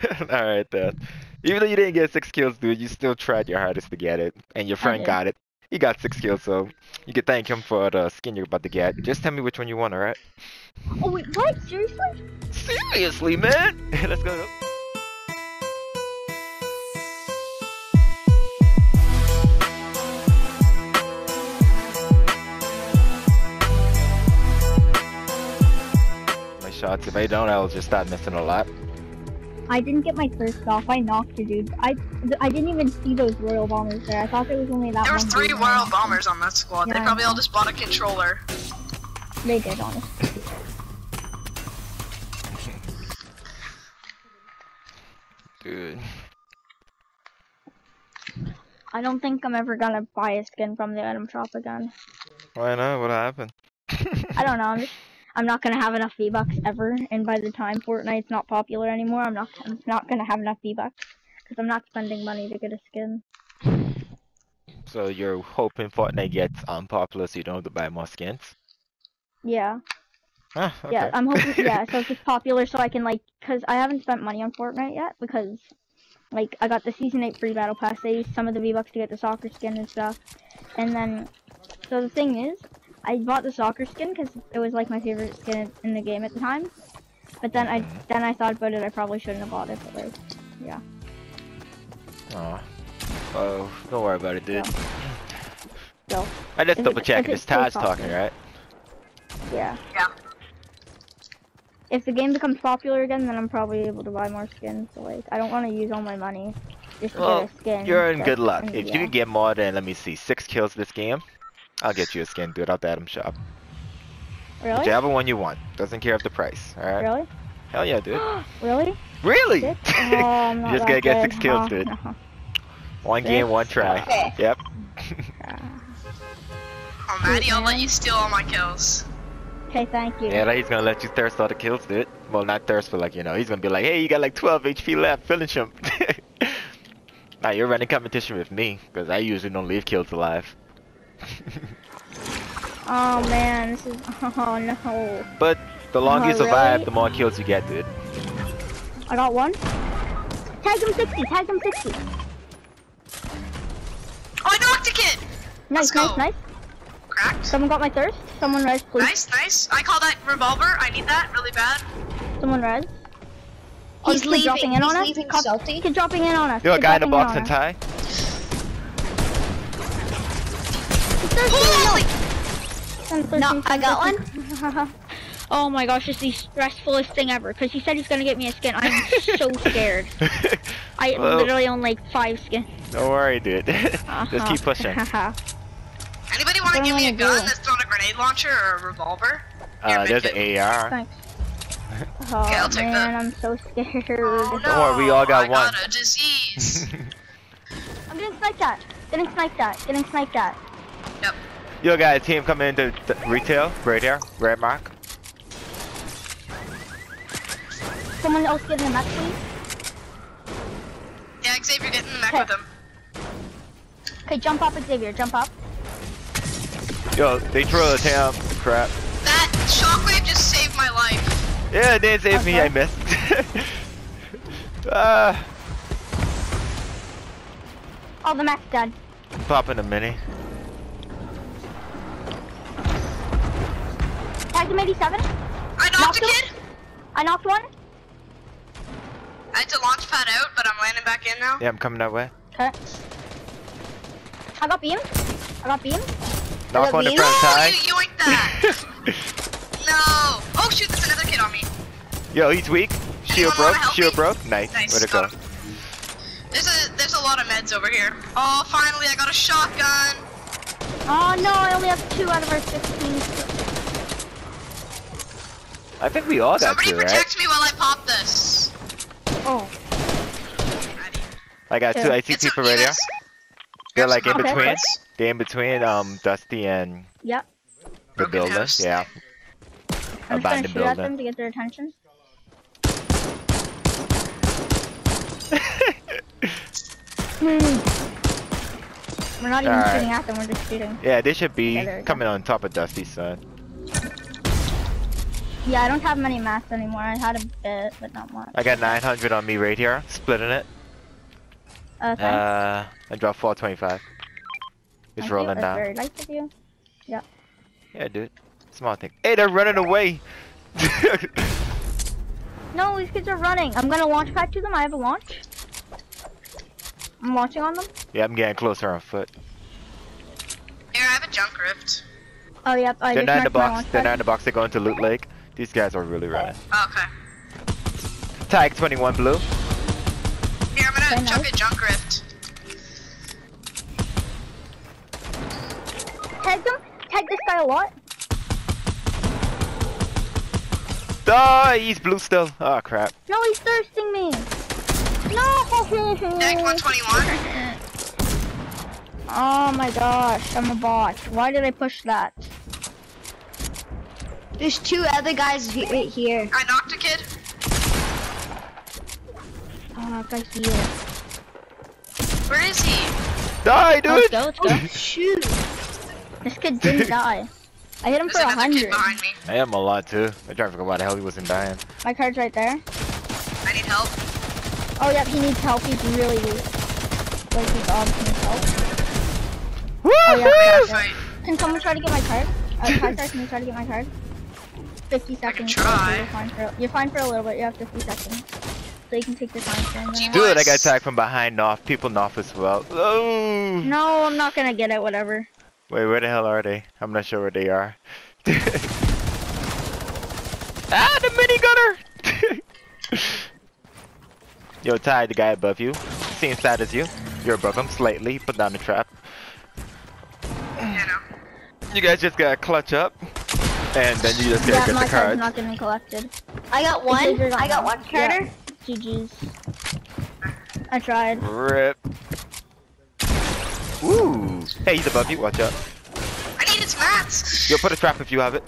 Alright then. Even though you didn't get six kills, dude, you still tried your hardest to get it. And your friend got it. He got six kills, so you can thank him for the skin you're about to get. Just tell me which one you want, alright? Oh wait, what? Seriously? Seriously, man! Let's go. My shots, if I don't, I'll just start missing a lot. I didn't get my first off. I knocked you, dude. I I didn't even see those Royale Bombers there. I thought there was only that There was one. three dude. Royale Bombers on that squad. Yeah, they I probably all just bought a controller. They did, honestly. Dude. I don't think I'm ever gonna buy a skin from the item shop again. Why not? What happened? I don't know. I'm just. I'm not gonna have enough V Bucks ever, and by the time Fortnite's not popular anymore, I'm not. I'm not gonna have enough V Bucks because I'm not spending money to get a skin. So you're hoping Fortnite gets unpopular so you don't have to buy more skins? Yeah. Ah, huh, okay. Yeah, I'm hoping. Yeah, so it's just popular, so I can like, cause I haven't spent money on Fortnite yet because, like, I got the season eight free battle pass. I used some of the V Bucks to get the soccer skin and stuff, and then, so the thing is, I bought the soccer skin because it was like my favorite skin in the game at the time. But then I mm-hmm. then I thought about it. I probably shouldn't have bought it, but like, yeah. Aw. Oh, don't worry about it, dude. So I just If it- double checking. if It's it Taz talking, popular. right? yeah. Yeah. If the game becomes popular again, then I'm probably able to buy more skins. So like, I don't want to use all my money just to Well, get a skin. You're in good luck. If yeah. you get more than, let me see, six kills this game, I'll get you a skin, dude, out the item shop. really, Whichever one you want. Doesn't care of the price, alright? really, Hell yeah, dude. really. Really? Oh, I'm not you just that gotta get six kills, Oh, dude. no. One game, one try. Okay. Yep. Oh, Matty, I'll let you steal all my kills. Okay, thank you. yeah, like, he's gonna let you thirst all the kills, dude. Well, not thirst, but like, you know, he's gonna be like, hey, you got like 12 HP left, finish him. now you're running competition with me, because I usually don't leave kills alive. Oh man, this is. Oh no. but the longer you Oh, survive, really? the more kills you get, dude. I got one. Tag him 60. Tag him 60. Oh, I knocked a kid! Nice, Let's nice, go. nice. Cracked. Someone got my thirst. Someone res, please. Nice, nice. I call that revolver. I need that really bad. Someone res. Oh, He's this kid leaving. dropping in He's on us. leaving Cop- salty. Kid dropping in on us. Yo, a guy in the dropping box on and us. tie. He's thirsty, Holy! I'm No, I'm got thirsty. oh my gosh, it's the stressfulest thing ever. Because he said he's gonna get me a skin. I'm so scared. I Well- literally own like five skins. Don't worry, dude. Just Uh-huh. keep pushing. Anybody want to give me a gun do? that's not a grenade launcher or a revolver? Uh, there's an AR. Thanks. Oh Okay, I'll take man, that. I'm so scared. Oh no! worry, we all got I one. got a disease. I'm getting sniped at. Getting sniped at. Getting sniped at. Yep. Yo, guys, team coming into the retail right here, red mark. Someone else getting a mech, please. Yeah, Xavier, get in the mech with them. Okay, jump up, Xavier. Jump up. Yo, they throw the tam. Crap. That shockwave just saved my life. Yeah, it did save me. I missed. Ah, Oh, the mech's dead. popping a mini. Tagged him 87. I knocked Knocked a him? kid. I knocked one. I had to launch pad out, but I'm landing back in now. Yeah, I'm coming that way. Okay. I got beam. I got beam. Knock on the beam? front Oh, tie. you yoinked that. no. Oh shoot, there's another kid on me. Yo, he's weak. Shield broke. help Shield broke. Nice. Nice. Where'd it go? him. There's a there's a lot of meds over here. Oh, finally I got a shotgun. Oh no, I only have two out of our 16. I think we all got Somebody two, right? Somebody protect me while I pop this. Oh. I got two. Two. I see It's people a- right here. They're like in some Okay. between. bullets. They're in between um Dusty and Yep. the Broken builder. house. Yeah. I'm just gonna Abandoned shoot at builder. them to get their attention. Hmm. We're not even Alright. shooting at them, we're just shooting. Yeah, they should be Okay, there we go. coming on top of Dusty's side. Yeah, I don't have many mats anymore. I had a bit, but not much. I got 900 on me right here, splitting it. Uh. Uh, I dropped 425. It's Thank rolling That's down. very nice of you. Yeah, Yeah, dude. Small thing. Hey, they're running away. No, these kids are running. I'm gonna launch pad to them. I have a launch. I'm launching on them. yeah, I'm getting closer on foot. Here, I have a junk rift. Oh, yep. I They're just not in the box. They're not in the box. They're going to Loot Lake. These guys are really running. Oh, okay. Tag 21 blue. Here, I'm gonna Okay, chuck nice. a junk rift. Tag them. Tag this guy a lot. Oh, he's blue still. Oh, crap. No, he's thirsting me. No. Tag 121. Oh my gosh, I'm a bot. Why did I push that? There's two other guys right here. I knocked a kid. Oh, that guy's here. Where is he? Die, Let's dude. go, let's go. Shoot. This kid didn't die. I hit him There's for a another kid hundred. behind me. I am a lot too. I tried trying to figure out why the hell he wasn't dying. My card's right there. I need help. Oh yeah, he needs help. He's really weak. Like he's obviously needs help. Woo! Oh yeah. Can someone try to get my card? Uh, hi, can you try to get my card? 50 seconds. try. You're fine, for, you're fine for a little bit. You have 50 seconds. So you can take the time for Gee, that. Dude, I got attacked from behind North. People North as well. Oh. No, I'm not gonna get it, whatever. Wait, where the hell are they? I'm not sure where they are. ah, the mini gunner! Yo, Ty, the guy above you. Same side as you. You're above him slightly. Put down the trap. You guys just gotta clutch up. And then you just gotta Yeah, get my the card's cards. not getting collected. I got one. I got one, Carter. GG's. I tried. Rip. Ooh. Hey, he's above you. Watch out. I need its mats. Yo, put a trap if you have it.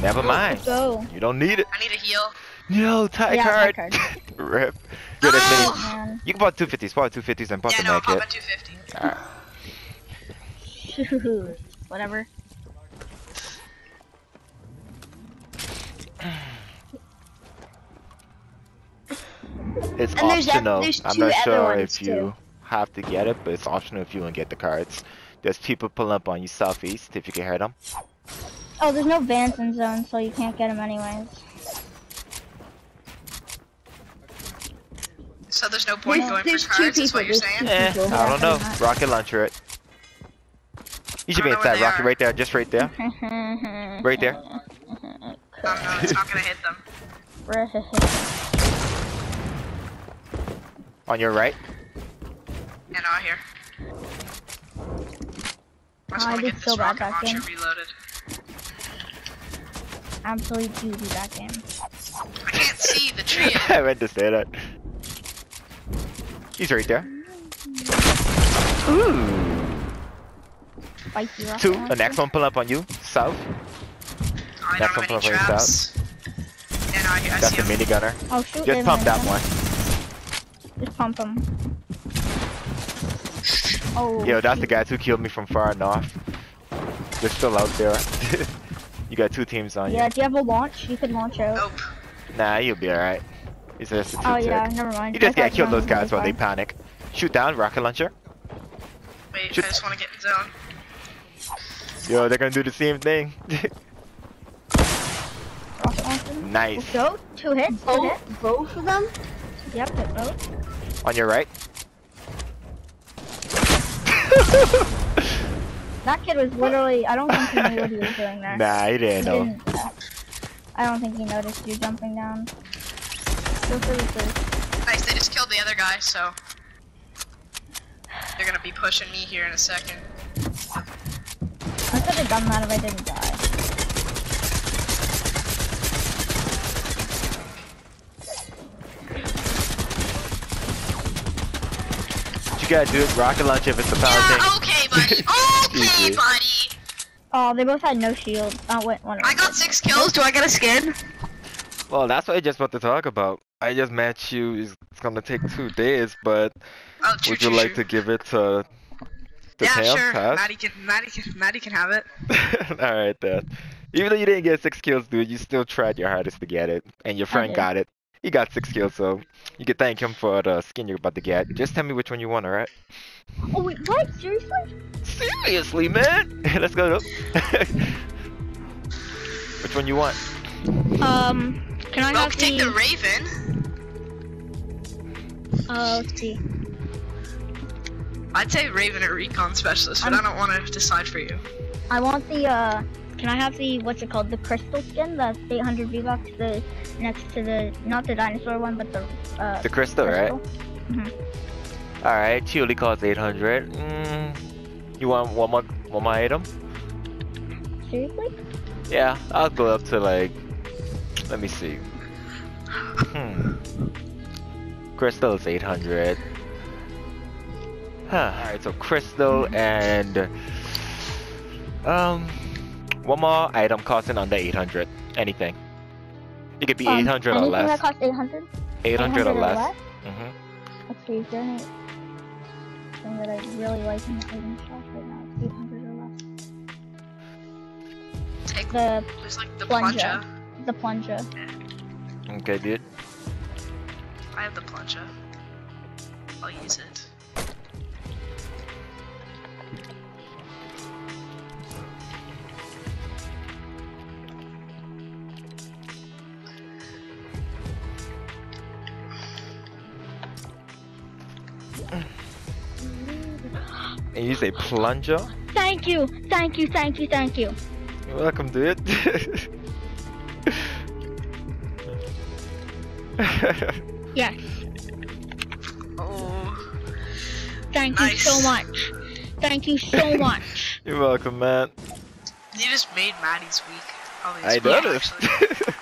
Never mind. Let's go. You don't need it. I need a heal. Yo, tie Yeah, my card. card. Rip. Yo, that's Oh! many. Man. You can put 250s. Put 250s and put Yeah, the no, I'm med kit. popping 250. Alright. Ah. Whatever. It's And optional. there's I'm not sure if you too. have to get it, but it's optional if you want to get the cards. There's people pulling up on you southeast if you can hear them. Oh, there's no vans in zone, so you can't get them anyways. So there's no point There's- going there's for two cards, is what people, you're there's saying? two- Eh, people. I don't know. Rocket launcher it. You should be don't know where inside. Rocket are. right there, just right there. Right there. Oh no, it's not gonna hit them. On your right. Yeah, no, I hear. I just I wanna get so this bad rocket that launcher game. reloaded. Absolutely doo that game. I can't see the tree. I meant to say that. He's right there. Ooh. Spicy Two. The next one pull up on you. South. I That's don't have any something like traps. Yeah, no, I, I That's the him. minigunner. Oh shoot, Just pump that another one. Just pump him. Oh. Yo, that's the guys who killed me from far north. They're still out there. you got two teams on you. Yeah, do you have a launch? You can launch out. Nope. you. Nah, you'll be alright. It's just a oh, two Oh yeah, never mind. You just I gotta kill those guys while they panic. Shoot down, rocket launcher. Wait, Shoot. I just wanna get in zone. Yo, they're gonna do the same thing. Rocket launcher. nice. Let's go. Two hits. Two hits. Both, both of them. Yep, hit both. On your right. That kid was literally. I don't think he knew what he was doing there. nah, he He didn't know. didn't. yeah. I don't think he noticed you jumping down. Go for the first. Nice, they just killed the other guy, so they're gonna be pushing me here in a second. I could have done that if I didn't die. Gotta do it, rocket launch if it's a power Yeah, thing. okay, buddy. Okay, buddy. Oh, they both had no shield. Oh wait, one I got six kills. Do I get a skin? Well, that's what I just want to talk about. I just met you. It's it's gonna take two days, but Oh, true, would true, you like true. to give it to the Yeah, sure. pass? Matty can, Matty can, Matty can have it. All right, then. Even though you didn't get six kills, dude, you still tried your hardest to get it, and your friend got it. He got six kills, so you can thank him for the skin you're about to get. Just tell me which one you want, alright? Oh wait, what? Seriously? Seriously, man? Let's go. which one you want? Um, can I Well, have take the? the Raven. Uh, let's see. I'd say Raven or Recon Specialist, but I'm- I don't want to decide for you. I want the uh. Can I have the what's it called? The crystal skin, the 800 V bucks, the next to the not the dinosaur one, but the uh. The crystal, right? crystal. Alright, she only costs 800. Mm, you want one more, one more item? Seriously? Yeah, I'll go up to like. Let me see. Hmm. Crystal is 800. Huh. Alright, so crystal and. Um. One more item costing under 800. Anything. It could be Um, 800 or anything less. that costs 800. 800 or less. hmm Let's see, is there anything that I really like in the item shop right now? It's 800 or less. Take The there's like the Plunger. plunger. the plunger. Okay, dude. I have the plunger. I'll use it. And you say plunger? Thank you, thank you, thank you, thank you. You're welcome, dude. Yes, Oh, thank you so much. Thank you so much. You're welcome, man. you just made Matty's week. Oh, I it's week, noticed. actually.